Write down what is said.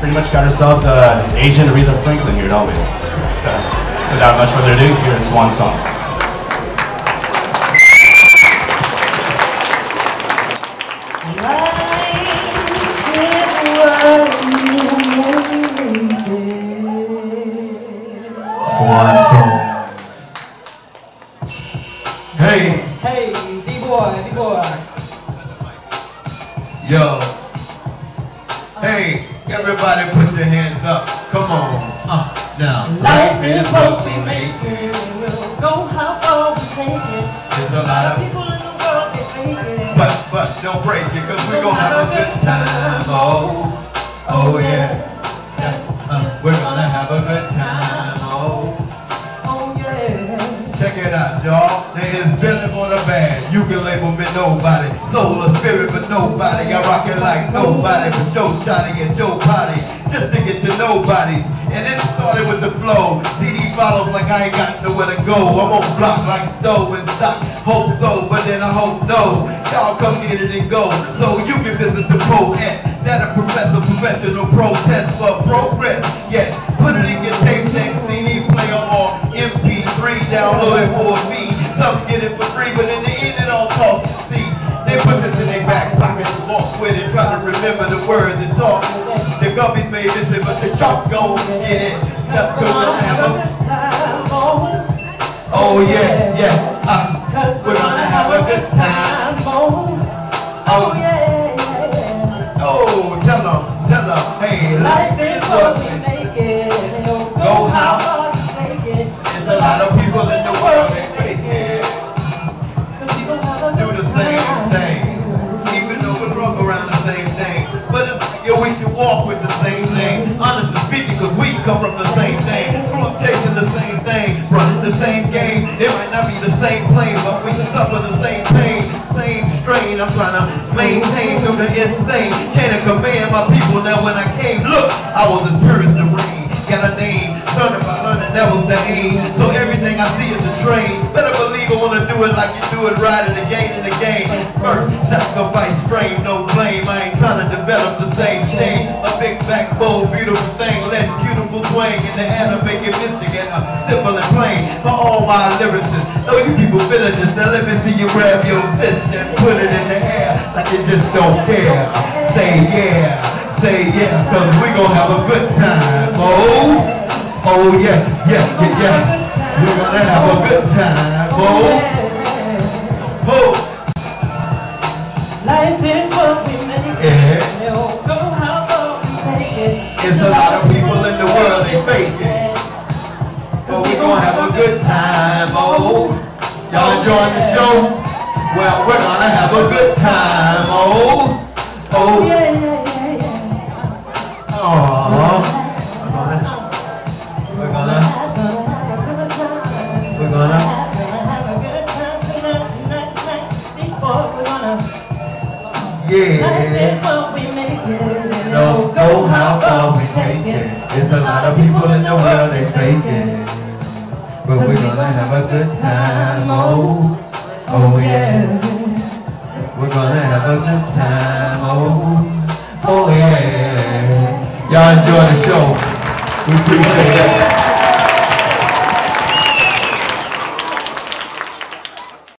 pretty much got ourselves an uh, Asian Aretha Franklin here, don't we? So, without much further ado, here is Xuansongs. Swan Songs. Hey, Hey, B-Boy, B-Boy. yo. Everybody put your hands up. Come on. Uh, now. Life is what we make it. We'll go how far we take it. There's a lot of People in the world, they fake it. But, but don't break it, cause we gon' have a good time, oh, oh yeah. yeah. Uh, we're gonna have a good time, oh. Oh, yeah. Check it out, y'all. There is Billy for the band. You can label me nobody. Soul or spirit, nobody. I rock it like nobody. For Joe shotty and Joe Potty. Just to get to nobody. And it started with the flow. CD follows like I ain't got nowhere to go. I'm on block like stove and stock. Hope so, but then I hope no. Y'all come get it and go. So you can visit the pro at that a professor, professional protest for progress. Yes, put it in your tape deck, CD player or MP3, download it for me. Some get it for free, but in the end it all costs. They put this in their back pocket walk with it, try to remember the words and talk. The guppies may it, but the sharks gon' get it. Just gonna have a, oh yeah, yeah, uh, we're gonna have a good time. Oh, yeah. Oh, tell them, tell them, hey, Life is is not be the same plane, but we suffer the same pain. Same strain. I'm trying to maintain through the insane. Chain of command my people. Now when I came, look, I was as pure as the rain. Got a name. Learning by learning, that was the aim. So everything I see is a train. Do it like you do it right in the game in the game. First, sacrifice frame, no blame. I ain't trying to develop the same thing. A big back, backbone, beautiful thing. Let beautiful swing in the make it mystic and simple and plain. For all my lyricists, know you people feeling this. Now let me see you grab your fist and put it in the air like you just don't care. Say yeah, say yeah, cause we gon' have a good time, oh. Oh yeah, yeah, yeah, yeah. We're gonna have a good time. Oh, It's a lot of people in the world, they fake it. But we gonna have a good time, oh. Y'all enjoying the show? Well, we're gonna have a good time, oh. Oh, Yeah, yeah, yeah, yeah. Aww. We're gonna, we're gonna, yeah. Know how far we take it. There's a lot of people in the world they fake it. But we're gonna have a good time, oh, oh yeah. We're gonna have a good time, oh, oh yeah. Y'all enjoy the show. We appreciate it.